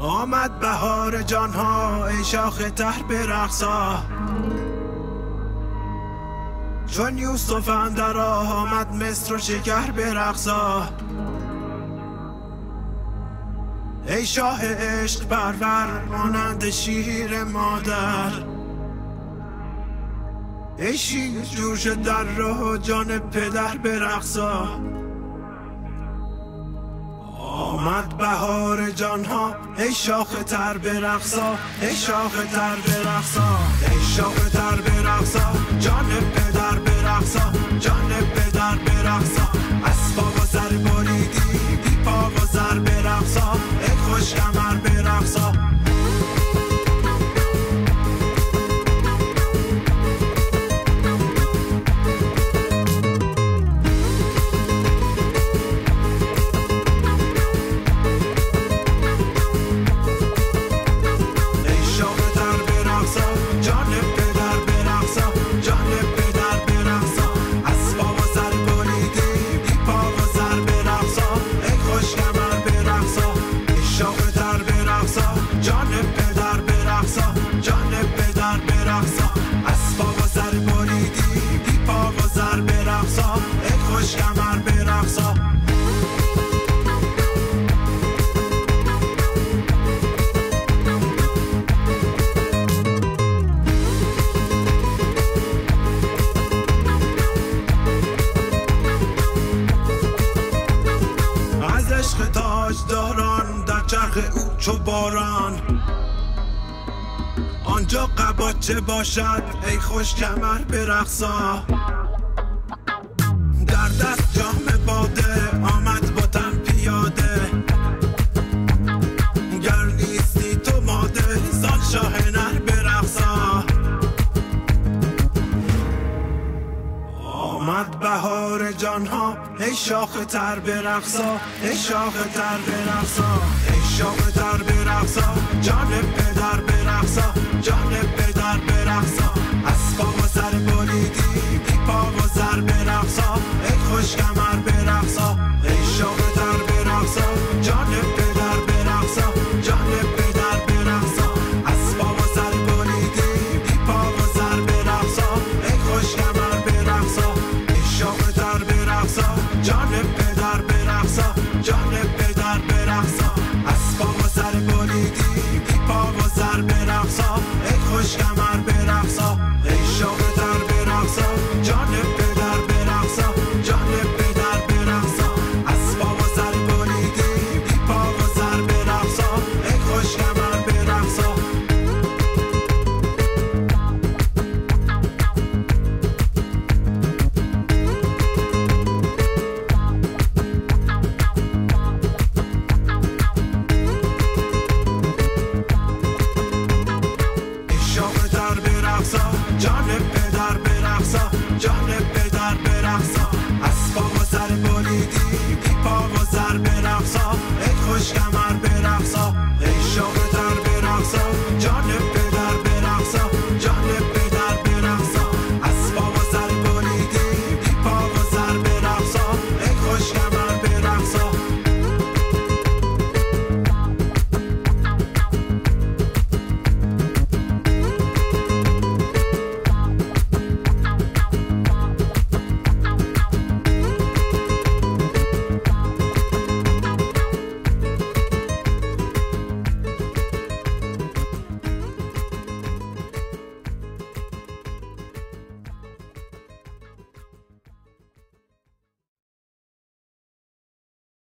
آمد بهار جانها ای شاخ تر برقصا چون یوسف اندر آمد مصر و شکر برقصا ای شاه عشق پرور مانند شیر مادر. ای شیر جوش در راه جان پدر برقصا آمد بهار جانها ای شاخ تر برقصا ای شاخ تر برقصا ای شاخ تر برقصا جان پدر برقصا جان پدر برقصا. اسبا و سر بریدی بی پا و سر برقصا. ای خوش کمر برقصا. از عشق تاج داران چرخ او چو باران. آنجا قباچه باشد؟ ای خوش کمر برقصا در دست جان ها ای شاخ تر به ای شاخ تر به ای شاخ تر به رقصا جان پدر به رقصا جان پدر به رقصا. از پا و سر بریدی بی پا و سر به رقصا ای خوش کمر به ای شاخ تر به رقصا جان پدر به رقصا جان پدر به رقصا. از پا و سر بریدی بی پا و سر به رقصا ای خوش کمر John Rebecca. جان پدر برقصا جان پدر برقصا. از پا و سر بریدی بی پا و سر برقصا. ای خوش کمر برقصا ای شام در برقصا. جان پدر برقصا جان پدر برقصا. از پا و سر بریدی بی پا و سر برقصا. ای خوش کمر